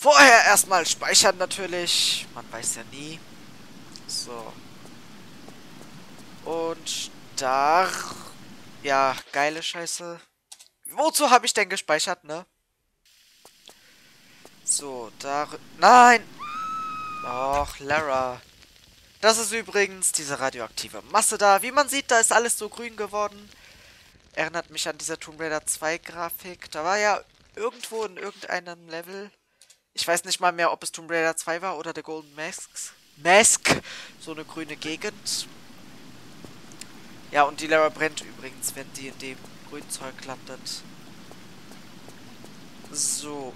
Vorher erstmal speichern natürlich. Man weiß ja nie. So. Und da... Ja, geile Scheiße. Wozu habe ich denn gespeichert, ne? So, da... Nein! Och, Lara. Das ist übrigens diese radioaktive Masse da. Wie man sieht, da ist alles so grün geworden. Erinnert mich an diese Tomb Raider 2 Grafik. Da war ja irgendwo in irgendeinem Level ich weiß nicht mal mehr, ob es Tomb Raider 2 war oder der Golden Masks. Mask. So eine grüne Gegend. Ja, und die Lara brennt übrigens, wenn die in dem grünen Zeug landet. So.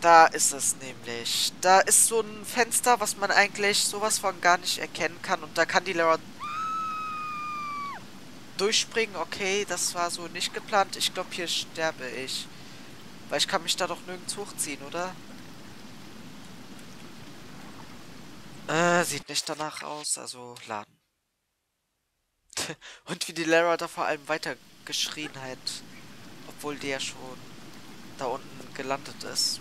Da ist es nämlich. Da ist so ein Fenster, was man eigentlich sowas von gar nicht erkennen kann. Und da kann die Lara durchspringen. Okay, das war so nicht geplant. Ich glaube, hier sterbe ich. Weil ich kann mich da doch nirgends hochziehen, oder? Äh, sieht nicht danach aus, also laden. Und wie die Lara da vor allem weiter geschrien hat, obwohl der schon da unten gelandet ist.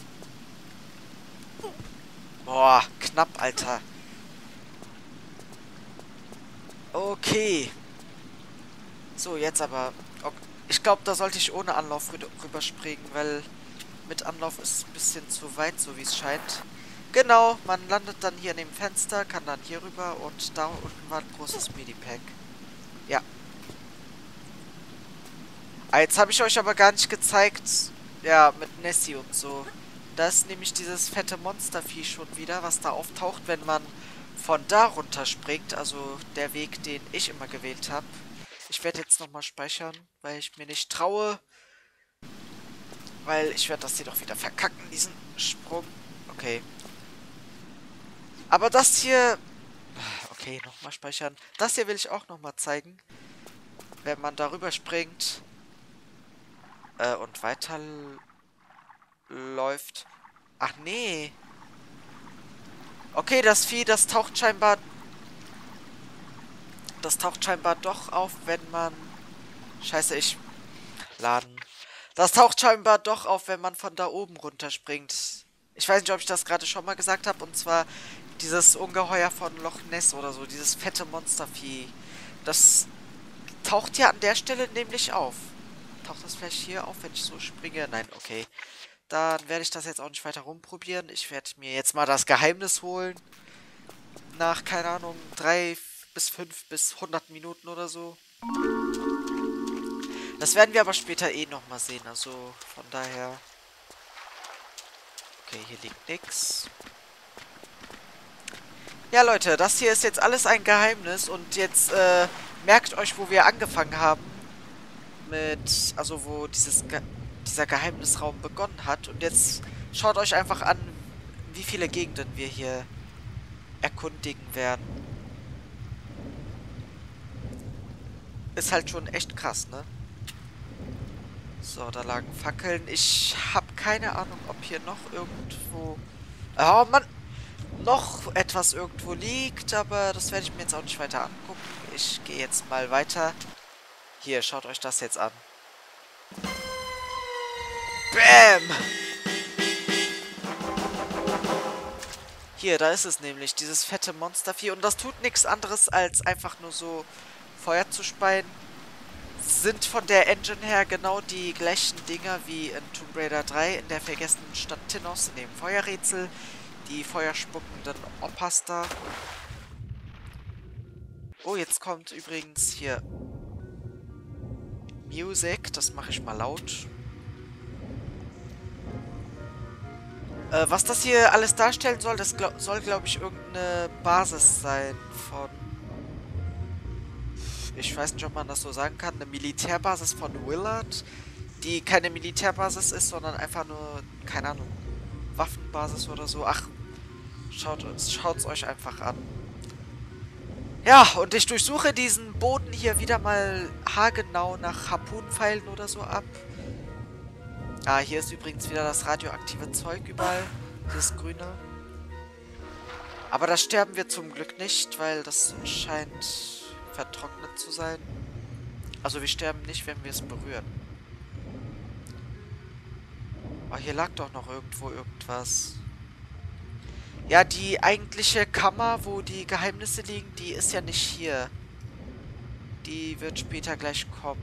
Boah, knapp, Alter. Okay. So, jetzt aber. Ich glaube, da sollte ich ohne Anlauf rüberspringen, weil mit Anlauf ist ein bisschen zu weit, so wie es scheint. Genau, man landet dann hier in dem Fenster, kann dann hier rüber und da unten war ein großes Medipack. Ja. Ah, jetzt habe ich euch aber gar nicht gezeigt, ja, mit Nessie und so. Da ist nämlich dieses fette Monstervieh schon wieder, was da auftaucht, wenn man von da runter springt. Also der Weg, den ich immer gewählt habe. Ich werde jetzt nochmal speichern, weil ich mir nicht traue, weil ich werde das hier doch wieder verkacken, diesen Sprung. Okay. Aber das hier... Okay, nochmal speichern. Das hier will ich auch nochmal zeigen. Wenn man darüber springt äh, und weiter läuft. Ach nee. Okay, das Vieh, das taucht scheinbar... Das taucht scheinbar doch auf, wenn man... Scheiße, ich... Laden. Das taucht scheinbar doch auf, wenn man von da oben runterspringt. Ich weiß nicht, ob ich das gerade schon mal gesagt habe. Und zwar dieses Ungeheuer von Loch Ness oder so. Dieses fette Monstervieh. Das taucht ja an der Stelle nämlich auf. Taucht das vielleicht hier auf, wenn ich so springe? Nein, okay. Dann werde ich das jetzt auch nicht weiter rumprobieren. Ich werde mir jetzt mal das Geheimnis holen. Nach, keine Ahnung, drei bis fünf bis 100 Minuten oder so. Das werden wir aber später eh nochmal sehen, also von daher... Okay, hier liegt nichts. Ja, Leute, das hier ist jetzt alles ein Geheimnis und jetzt äh, merkt euch, wo wir angefangen haben. Mit, also wo dieses Ge dieser Geheimnisraum begonnen hat. Und jetzt schaut euch einfach an, wie viele Gegenden wir hier erkundigen werden. Ist halt schon echt krass, ne? So, da lagen Fackeln. Ich habe keine Ahnung, ob hier noch irgendwo... Oh, Mann! Noch etwas irgendwo liegt, aber das werde ich mir jetzt auch nicht weiter angucken. Ich gehe jetzt mal weiter. Hier, schaut euch das jetzt an. Bam! Hier, da ist es nämlich, dieses fette Monstervieh. Und das tut nichts anderes, als einfach nur so Feuer zu speien sind von der Engine her genau die gleichen Dinger wie in Tomb Raider 3 in der vergessenen Stadt Tinnos in dem Feuerrätsel. Die feuerspuckenden Oppas da. Oh, jetzt kommt übrigens hier Music. Das mache ich mal laut. Äh, was das hier alles darstellen soll, das glaub, soll, glaube ich, irgendeine Basis sein von ich weiß nicht, ob man das so sagen kann, eine Militärbasis von Willard, die keine Militärbasis ist, sondern einfach nur, keine Ahnung, Waffenbasis oder so. Ach, schaut es euch einfach an. Ja, und ich durchsuche diesen Boden hier wieder mal haargenau nach Harpunpfeilen oder so ab. Ah, hier ist übrigens wieder das radioaktive Zeug überall. Das grüne. Aber da sterben wir zum Glück nicht, weil das scheint vertrocknet zu sein. Also wir sterben nicht, wenn wir es berühren. Oh, hier lag doch noch irgendwo irgendwas. Ja, die eigentliche Kammer, wo die Geheimnisse liegen, die ist ja nicht hier. Die wird später gleich kommen.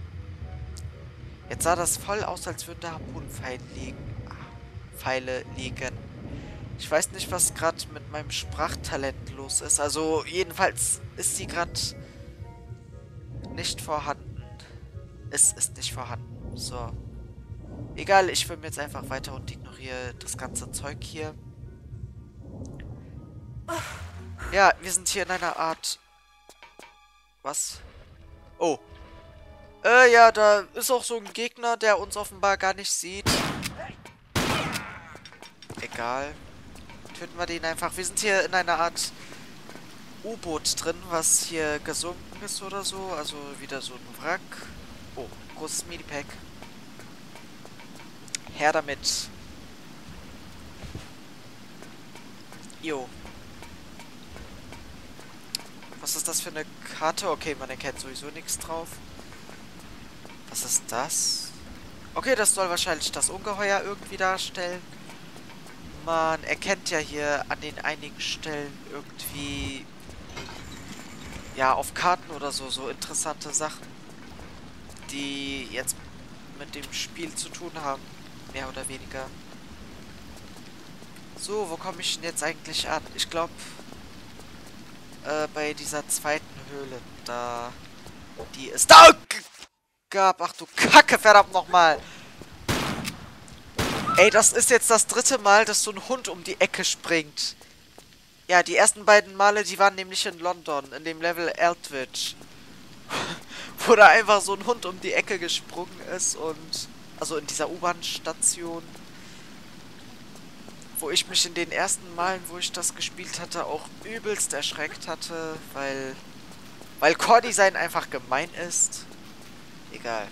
Jetzt sah das voll aus, als würden da Harpunenpfeile liegen. Pfeile liegen. Ich weiß nicht, was gerade mit meinem Sprachtalent los ist. Also, jedenfalls ist sie gerade nicht vorhanden. Es ist nicht vorhanden. So. Egal, ich filme jetzt einfach weiter und ignoriere das ganze Zeug hier. Ja, wir sind hier in einer Art... Was? Oh. Äh, ja, da ist auch so ein Gegner, der uns offenbar gar nicht sieht. Egal. Töten wir den einfach. Wir sind hier in einer Art U-Boot drin, was hier gesunken ist oder so. Also wieder so ein Wrack. Oh, großes Minipack. Her damit. Jo. Was ist das für eine Karte? Okay, man erkennt sowieso nichts drauf. Was ist das? Okay, das soll wahrscheinlich das Ungeheuer irgendwie darstellen. Man erkennt ja hier an den einigen Stellen irgendwie... Ja, auf Karten oder so, so interessante Sachen. Die jetzt mit dem Spiel zu tun haben. Mehr oder weniger. So, wo komme ich denn jetzt eigentlich an? Ich glaube, äh, bei dieser zweiten Höhle, da... Die ist... Da! Gab, ach du Kacke, verdammt nochmal! Ey, das ist jetzt das dritte Mal, dass so ein Hund um die Ecke springt. Ja, die ersten beiden Male, die waren nämlich in London, in dem Level Eldritch. Wo da einfach so ein Hund um die Ecke gesprungen ist und... Also in dieser U-Bahn-Station. Wo ich mich in den ersten Malen, wo ich das gespielt hatte, auch übelst erschreckt hatte, weil... Weil Core-Design einfach gemein ist. Egal.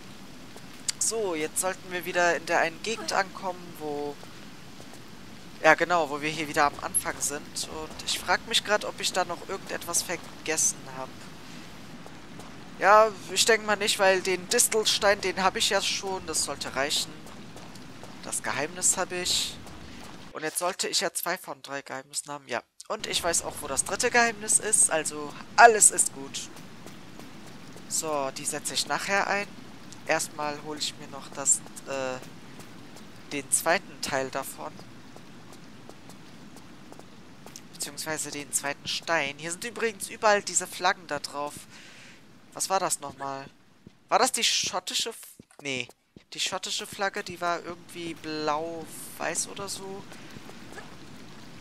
So, jetzt sollten wir wieder in der einen Gegend ankommen, wo... Ja, genau, wo wir hier wieder am Anfang sind. Und ich frage mich gerade, ob ich da noch irgendetwas vergessen habe. Ja, ich denke mal nicht, weil den Distelstein, den habe ich ja schon. Das sollte reichen. Das Geheimnis habe ich. Und jetzt sollte ich ja zwei von drei Geheimnissen haben. Ja. Und ich weiß auch, wo das dritte Geheimnis ist. Also, alles ist gut. So, die setze ich nachher ein erstmal hole ich mir noch das, äh, den zweiten Teil davon. Beziehungsweise den zweiten Stein. Hier sind übrigens überall diese Flaggen da drauf. Was war das nochmal? War das die schottische... F nee. Die schottische Flagge, die war irgendwie blau-weiß oder so.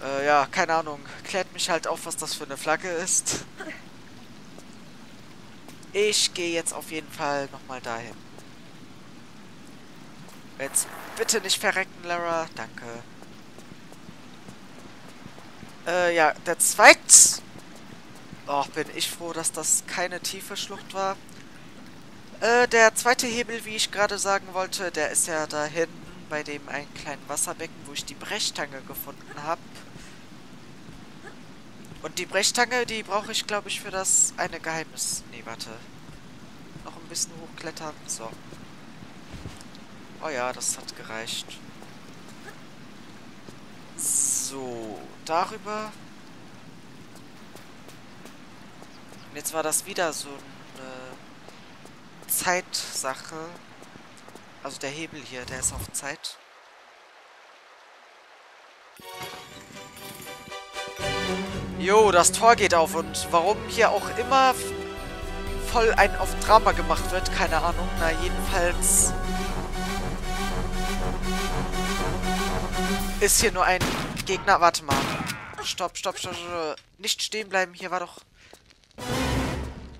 Äh, ja, keine Ahnung. Klärt mich halt auf, was das für eine Flagge ist. Ich gehe jetzt auf jeden Fall nochmal dahin. Jetzt bitte nicht verrecken, Lara. Danke. Äh, ja, der zweite... Oh, bin ich froh, dass das keine tiefe Schlucht war. Äh, der zweite Hebel, wie ich gerade sagen wollte, der ist ja da hinten bei dem einen kleinen Wasserbecken, wo ich die Brechtange gefunden habe. Und die Brechtange, die brauche ich, glaube ich, für das eine Geheimnis. Nee, warte. Noch ein bisschen hochklettern. So. Oh ja, das hat gereicht. So, darüber. Und jetzt war das wieder so eine Zeitsache. Also der Hebel hier, der ist auf Zeit. Jo, das Tor geht auf und warum hier auch immer voll ein auf Drama gemacht wird, keine Ahnung. Na, jedenfalls ist hier nur ein Gegner. Warte mal. Stopp, stopp, stopp, stopp. Nicht stehen bleiben. Hier war doch...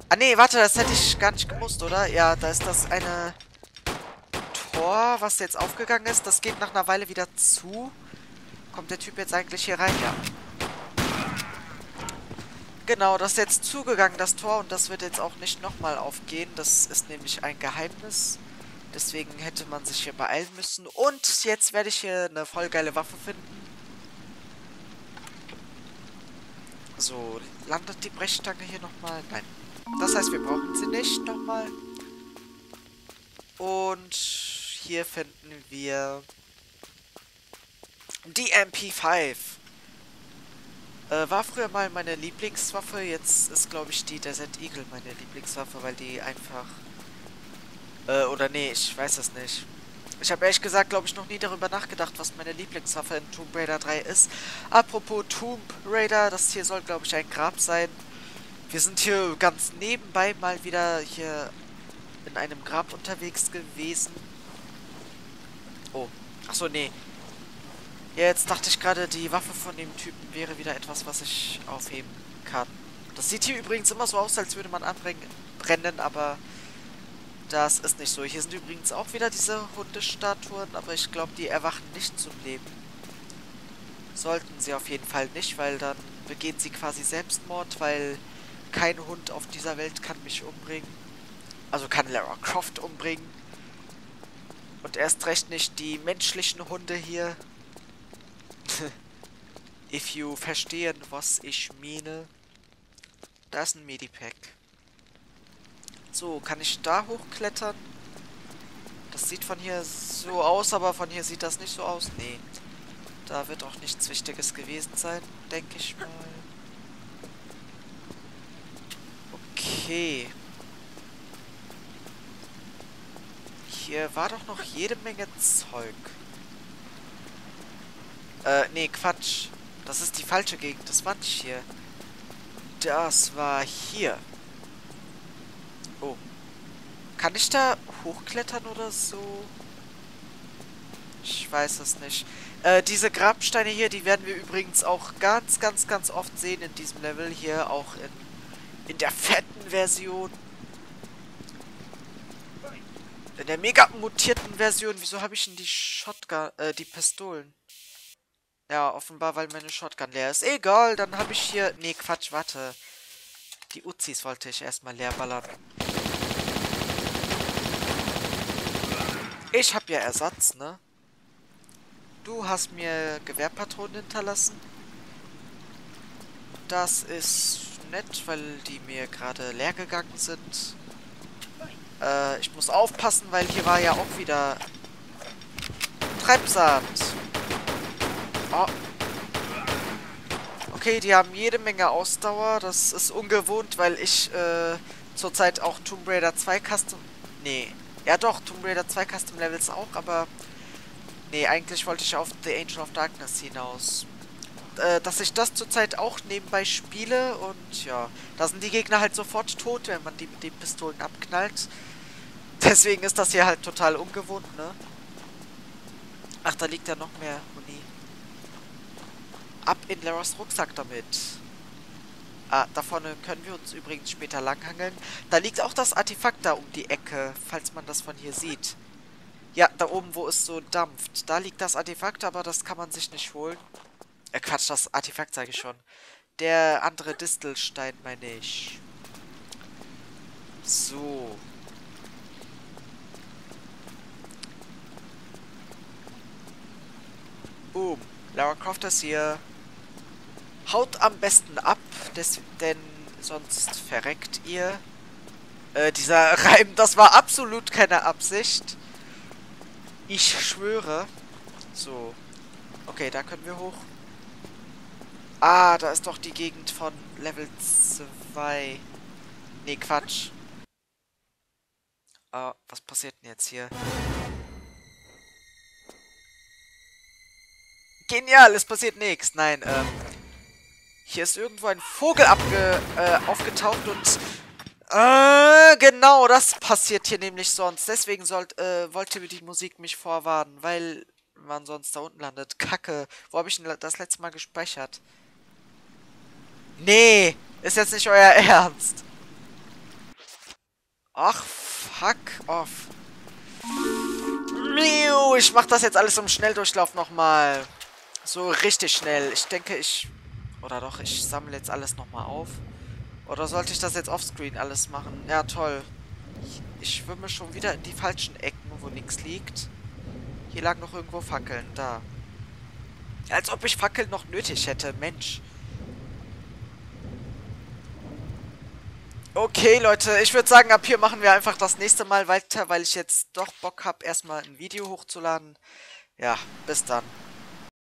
Ah, nee, warte. Das hätte ich gar nicht gemusst, oder? Ja, da ist das eine Tor, was jetzt aufgegangen ist. Das geht nach einer Weile wieder zu. Kommt der Typ jetzt eigentlich hier rein? Ja. Genau, das ist jetzt zugegangen, das Tor. Und das wird jetzt auch nicht nochmal aufgehen. Das ist nämlich ein Geheimnis. Deswegen hätte man sich hier beeilen müssen. Und jetzt werde ich hier eine voll geile Waffe finden. So, landet die Brechstange hier nochmal? Nein. Das heißt, wir brauchen sie nicht nochmal. Und hier finden wir Die MP5. Äh, war früher mal meine Lieblingswaffe, jetzt ist glaube ich die Desert Eagle meine Lieblingswaffe, weil die einfach... Äh, oder nee, ich weiß es nicht. Ich habe ehrlich gesagt, glaube ich, noch nie darüber nachgedacht, was meine Lieblingswaffe in Tomb Raider 3 ist. Apropos Tomb Raider, das hier soll, glaube ich, ein Grab sein. Wir sind hier ganz nebenbei mal wieder hier in einem Grab unterwegs gewesen. Oh, achso, nee. Jetzt dachte ich gerade, die Waffe von dem Typen wäre wieder etwas, was ich aufheben kann. Das sieht hier übrigens immer so aus, als würde man anbrennen, aber das ist nicht so. Hier sind übrigens auch wieder diese Hundestatuen, aber ich glaube, die erwachen nicht zum Leben. Sollten sie auf jeden Fall nicht, weil dann begehen sie quasi Selbstmord, weil kein Hund auf dieser Welt kann mich umbringen. Also kann Lara Croft umbringen. Und erst recht nicht die menschlichen Hunde hier. If you verstehen, was ich meine. Da ist ein Medipack. So, kann ich da hochklettern? Das sieht von hier so aus, aber von hier sieht das nicht so aus. Nee. Da wird auch nichts Wichtiges gewesen sein, denke ich mal. Okay. Hier war doch noch jede Menge Zeug. Äh, nee, Quatsch. Das ist die falsche Gegend. Das war nicht hier. Das war hier. Kann ich da hochklettern oder so? Ich weiß es nicht. Äh, diese Grabsteine hier, die werden wir übrigens auch ganz, ganz, ganz oft sehen in diesem Level. Hier auch in, in der fetten Version. In der mega mutierten Version. Wieso habe ich denn die Shotgun, äh, die Pistolen? Ja, offenbar, weil meine Shotgun leer ist. Egal, dann habe ich hier... Nee, Quatsch, warte. Die Uzis wollte ich erstmal leer ballern. Ich habe ja Ersatz, ne? Du hast mir Gewehrpatronen hinterlassen. Das ist nett, weil die mir gerade leer gegangen sind. Äh, ich muss aufpassen, weil hier war ja auch wieder Treibsand. Oh. Okay, die haben jede Menge Ausdauer. Das ist ungewohnt, weil ich äh, zurzeit auch Tomb Raider 2 Custom... Nee. Ja doch, Tomb Raider 2 Custom Levels auch, aber... Nee, eigentlich wollte ich auf The Angel of Darkness hinaus. Äh, dass ich das zurzeit auch nebenbei spiele und ja, da sind die Gegner halt sofort tot, wenn man die mit den Pistolen abknallt. Deswegen ist das hier halt total ungewohnt, ne? Ach, da liegt ja noch mehr Muni. Ab in Laras Rucksack damit. Ah, da vorne können wir uns übrigens später langhangeln. Da liegt auch das Artefakt da um die Ecke, falls man das von hier sieht. Ja, da oben, wo es so dampft. Da liegt das Artefakt, aber das kann man sich nicht holen. Äh, Quatsch, das Artefakt sage ich schon. Der andere Distelstein, meine ich. So. Boom. Lara Croft ist hier. Haut am besten ab, des, denn sonst verreckt ihr. Äh, dieser Reim, das war absolut keine Absicht. Ich schwöre. So. Okay, da können wir hoch. Ah, da ist doch die Gegend von Level 2. Nee, Quatsch. Ah, was passiert denn jetzt hier? Genial, es passiert nichts. Nein, ähm... Hier ist irgendwo ein Vogel abge, äh, aufgetaucht und... Äh, genau, das passiert hier nämlich sonst. Deswegen sollt, äh, wollte die Musik mich vorwarnen, weil man sonst da unten landet. Kacke. Wo habe ich denn das letzte Mal gespeichert? Nee, ist jetzt nicht euer Ernst. Ach, fuck off. Ich mach das jetzt alles im Schnelldurchlauf nochmal. So richtig schnell. Ich denke, ich... Oder doch, ich sammle jetzt alles nochmal auf. Oder sollte ich das jetzt offscreen alles machen? Ja, toll. Ich, ich schwimme schon wieder in die falschen Ecken, wo nichts liegt. Hier lagen noch irgendwo Fackeln. Da. Als ob ich Fackeln noch nötig hätte. Mensch. Okay, Leute, ich würde sagen, ab hier machen wir einfach das nächste Mal weiter, weil ich jetzt doch Bock habe, erstmal ein Video hochzuladen. Ja, bis dann.